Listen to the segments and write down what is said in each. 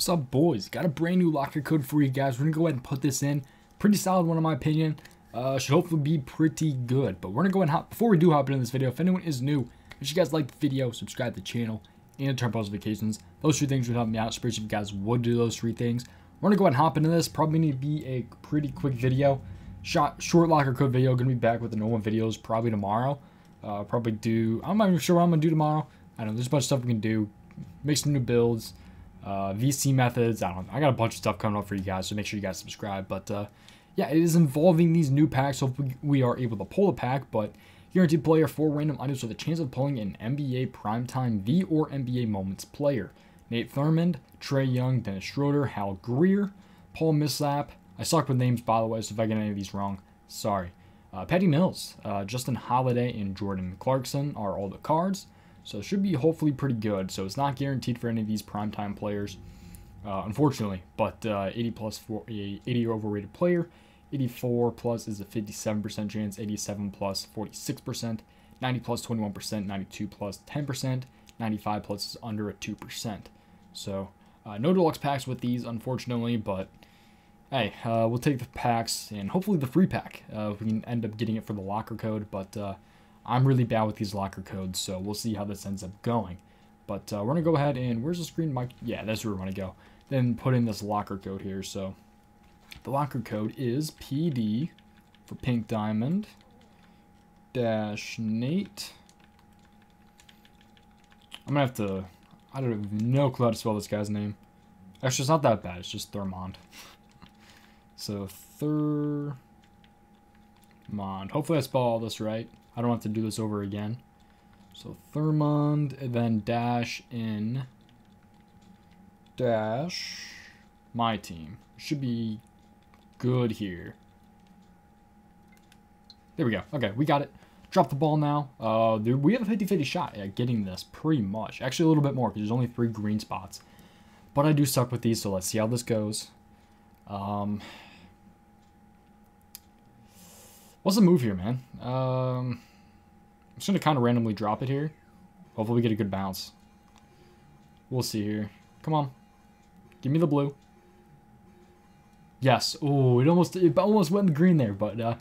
What's up, boys? Got a brand new locker code for you guys. We're gonna go ahead and put this in. Pretty solid one, in my opinion. Uh, should hopefully be pretty good. But we're gonna go ahead and hop. Before we do hop into this video, if anyone is new, if you guys like the video, subscribe to the channel and turn post notifications. Those three things would help me out. Especially if you guys would do those three things. We're gonna go ahead and hop into this. Probably need to be a pretty quick video. Shot, short locker code video. Gonna be back with the normal videos probably tomorrow. Uh, probably do. I'm not even sure what I'm gonna do tomorrow. I don't know. There's a bunch of stuff we can do. Make some new builds uh, VC methods. I don't know. I got a bunch of stuff coming up for you guys, so make sure you guys subscribe. But uh, yeah, it is involving these new packs. So we are able to pull a pack, but guaranteed player four random items with a chance of pulling an NBA primetime V or NBA moments player. Nate Thurmond, Trae Young, Dennis Schroeder, Hal Greer, Paul Millsap. I suck with names, by the way, so if I get any of these wrong, sorry. Uh, Patty Mills, uh, Justin Holiday, and Jordan Clarkson are all the cards. So it should be hopefully pretty good. So it's not guaranteed for any of these primetime players, uh, unfortunately. But uh, 80 plus for a 80 overrated player. 84 plus is a 57% chance. 87 plus 46%. 90 plus 21%. 92 plus 10%. 95 plus is under a 2%. So uh, no deluxe packs with these, unfortunately, but hey, uh, we'll take the packs and hopefully the free pack. Uh, we can end up getting it for the locker code, but uh, I'm really bad with these locker codes, so we'll see how this ends up going. But uh, we're going to go ahead and, where's the screen? Mic? Yeah, that's where we want to go. Then put in this locker code here. So the locker code is PD for Pink Diamond dash Nate. I'm going to have to, I don't have no clue how to spell this guy's name. Actually, it's not that bad. It's just Thurmond. so Thurmond. Hopefully I spell all this right. I don't have to do this over again. So Thurmond, and then dash in, dash my team. Should be good here. There we go. Okay, we got it. Drop the ball now. Uh, we have a 50-50 shot at getting this pretty much. Actually, a little bit more because there's only three green spots. But I do suck with these, so let's see how this goes. Um, what's the move here, man? Um, just going to kind of randomly drop it here. Hopefully we get a good bounce. We'll see here. Come on. Give me the blue. Yes. Oh, it almost it almost went in the green there, but uh,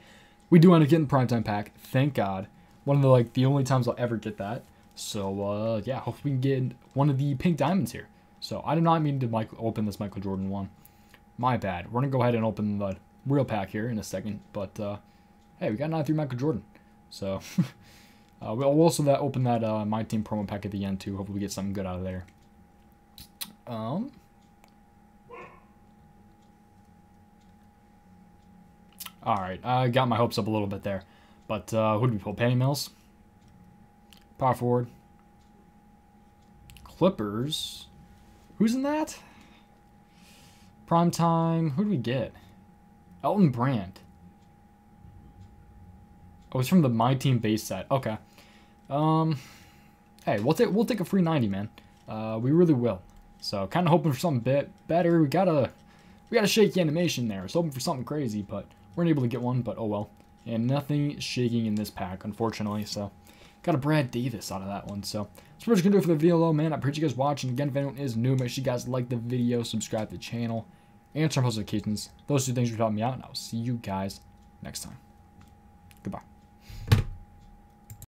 we do end up getting the primetime pack. Thank God. One of the like the only times I'll ever get that. So uh, yeah, hopefully we can get one of the pink diamonds here. So I did not mean to like open this Michael Jordan one. My bad. We're gonna go ahead and open the real pack here in a second. But uh, hey, we got 93 Michael Jordan. So Uh, we'll also that open that uh, my team promo pack at the end too. Hopefully we get something good out of there. Um. All right, I got my hopes up a little bit there, but uh, who did we pull? Penny Mills, power forward, Clippers. Who's in that? Prime time. Who do we get? Elton Brand. Oh, it's from the My Team base set. Okay. Um, hey, we'll take we'll take a free 90, man. Uh, we really will. So kind of hoping for something bit better. We got a we got a shaky animation there. So hoping for something crazy, but we weren't able to get one. But oh well. And nothing shaking in this pack, unfortunately. So got a Brad Davis out of that one. So that's pretty much gonna do it for the video, though, man. I appreciate you guys watching. Again, if anyone is new, make sure you guys like the video, subscribe to the channel, and turn post notifications. Those two things would help me out, and I'll see you guys next time.